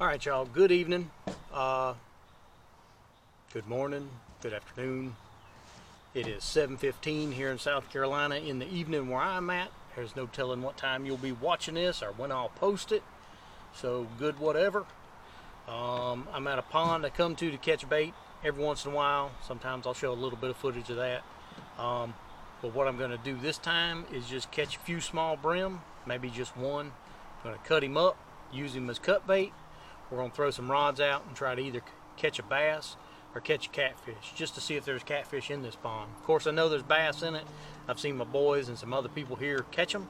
All right, y'all. Good evening. Uh, good morning. Good afternoon. It is 7:15 here in South Carolina in the evening where I'm at. There's no telling what time you'll be watching this or when I'll post it. So good, whatever. Um, I'm at a pond I come to to catch bait every once in a while. Sometimes I'll show a little bit of footage of that. Um, but what I'm going to do this time is just catch a few small brim, maybe just one. I'm going to cut him up, use him as cut bait. We're going to throw some rods out and try to either catch a bass or catch a catfish just to see if there's catfish in this pond. Of course, I know there's bass in it. I've seen my boys and some other people here catch them.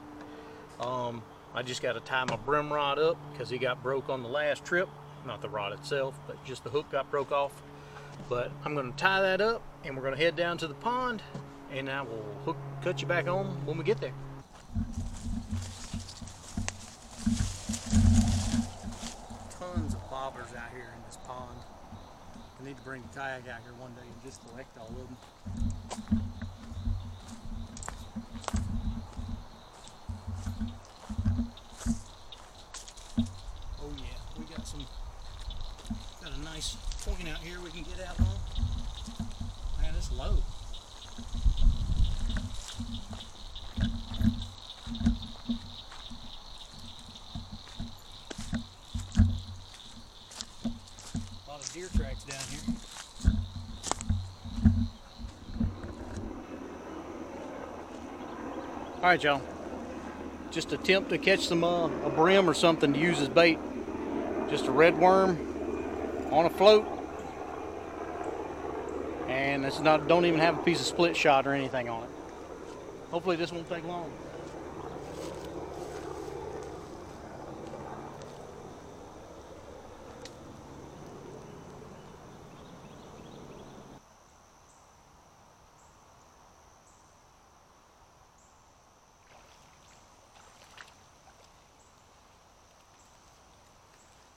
Um, I just got to tie my brim rod up because he got broke on the last trip. Not the rod itself, but just the hook got broke off. But I'm going to tie that up and we're going to head down to the pond and I will hook, cut you back on when we get there. Tons of bobbers out here in this pond. I need to bring the kayak out here one day and just collect all of them. Oh yeah, we got some, got a nice point out here we can get out on. Man, it's low. A lot of deer tracks down here. All right, y'all. Just attempt to catch some uh, a brim or something to use as bait. Just a red worm on a float, and it's not. Don't even have a piece of split shot or anything on it. Hopefully, this won't take long.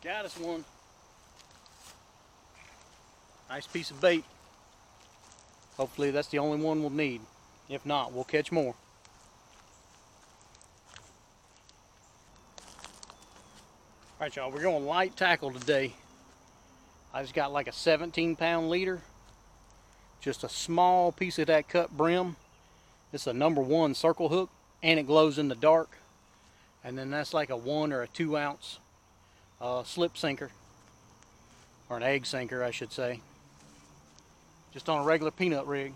Got us one. Nice piece of bait. Hopefully that's the only one we'll need. If not, we'll catch more. Alright y'all, we're going light tackle today. I just got like a 17 pound leader. Just a small piece of that cut brim. It's a number one circle hook and it glows in the dark. And then that's like a one or a two ounce uh, slip sinker, or an egg sinker, I should say. Just on a regular peanut rig.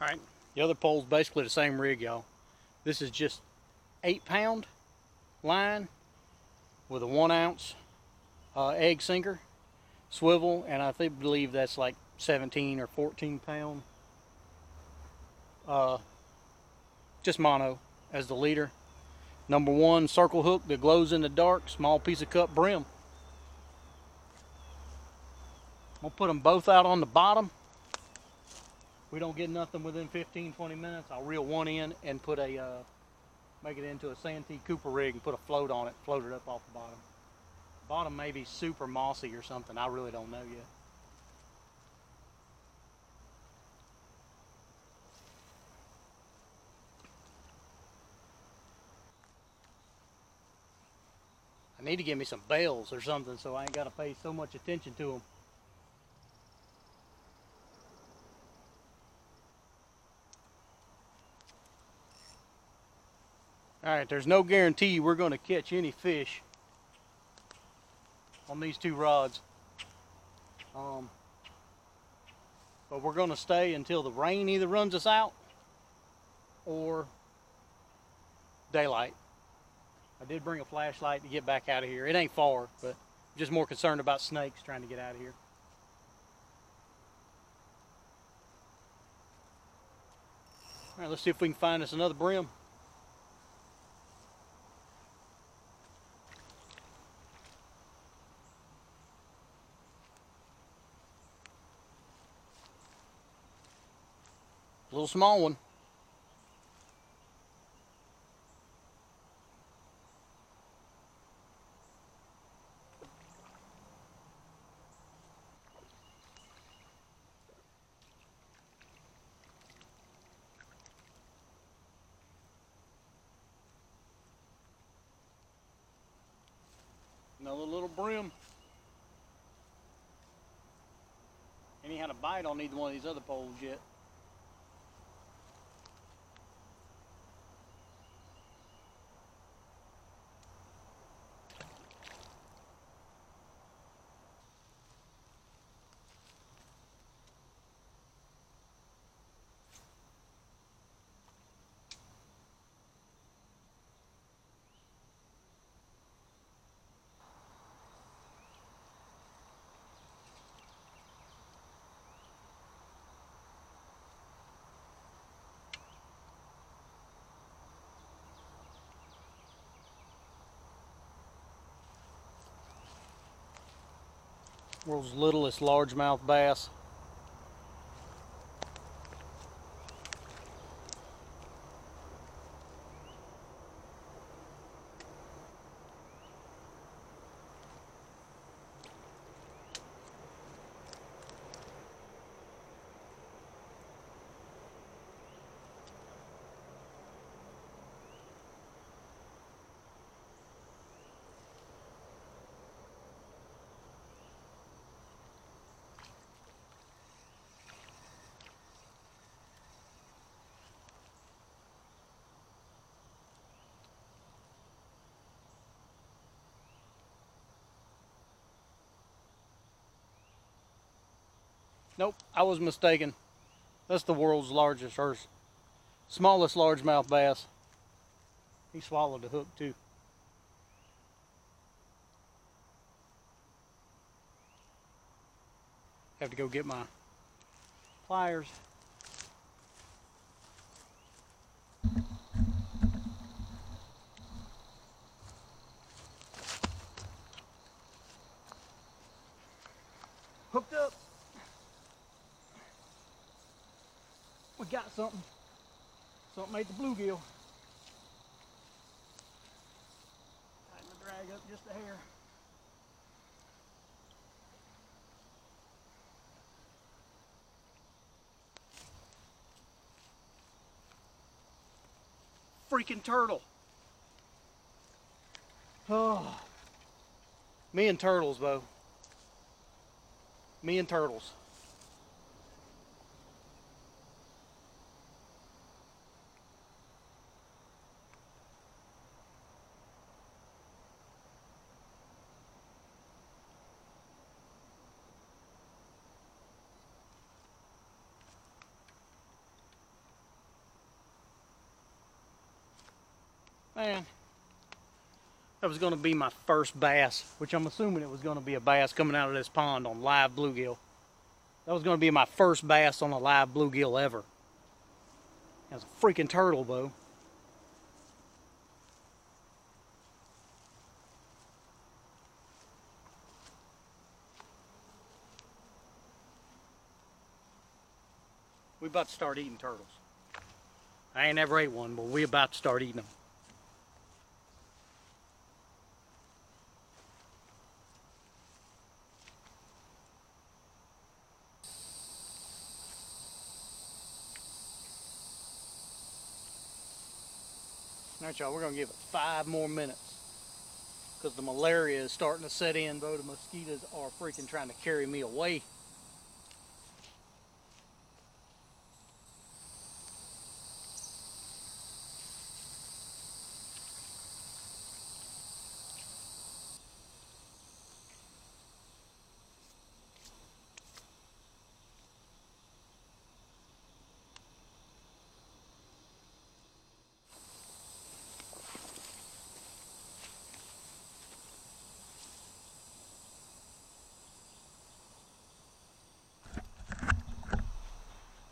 Alright, the other pole's basically the same rig, y'all. This is just eight pound line with a one ounce uh, egg sinker swivel and I think believe that's like 17 or 14 pound uh, just mono as the leader. Number one circle hook that glows in the dark small piece of cut brim. I'll put them both out on the bottom. We don't get nothing within 15 20 minutes. I'll reel one in and put a uh, make it into a Santee Cooper rig and put a float on it, float it up off the bottom. Bottom may be super mossy or something. I really don't know yet. I need to give me some bales or something so I ain't got to pay so much attention to them. All right, there's no guarantee we're going to catch any fish on these two rods. Um, but we're going to stay until the rain either runs us out or daylight. I did bring a flashlight to get back out of here. It ain't far, but I'm just more concerned about snakes trying to get out of here. All right, let's see if we can find us another brim. Little small one. Another little brim. And he had a bite on either one of these other poles yet. World's littlest largemouth bass. Nope, I was mistaken. That's the world's largest or smallest largemouth bass. He swallowed the hook too. Have to go get my pliers. Hooked up. We got something. Something ate the bluegill. Tighten the drag up just a hair. Freaking turtle. Oh. Me and turtles, Bo. Me and turtles. Man, that was going to be my first bass, which I'm assuming it was going to be a bass coming out of this pond on live bluegill. That was going to be my first bass on a live bluegill ever. That's a freaking turtle, Bo. We about to start eating turtles. I ain't never ate one, but we about to start eating them. All right, y'all, we're gonna give it five more minutes because the malaria is starting to set in, Though The mosquitoes are freaking trying to carry me away.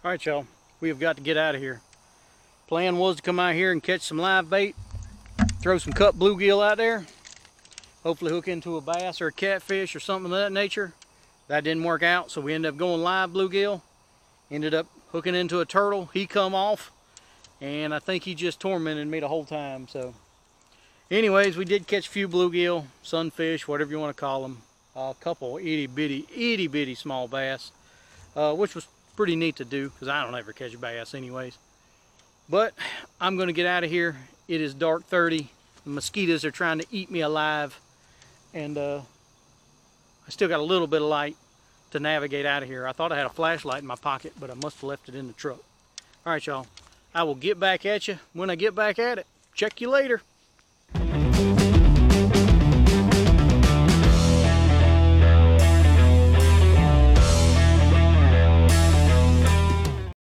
All right, y'all, we have got to get out of here. Plan was to come out here and catch some live bait, throw some cut bluegill out there, hopefully hook into a bass or a catfish or something of that nature. That didn't work out, so we ended up going live bluegill. Ended up hooking into a turtle. He come off, and I think he just tormented me the whole time. So, anyways, we did catch a few bluegill, sunfish, whatever you want to call them. A couple itty bitty, itty bitty small bass, uh, which was pretty neat to do because I don't ever catch bass anyways. But I'm going to get out of here. It is dark 30. The mosquitoes are trying to eat me alive. and uh, I still got a little bit of light to navigate out of here. I thought I had a flashlight in my pocket, but I must have left it in the truck. All right, y'all. I will get back at you when I get back at it. Check you later.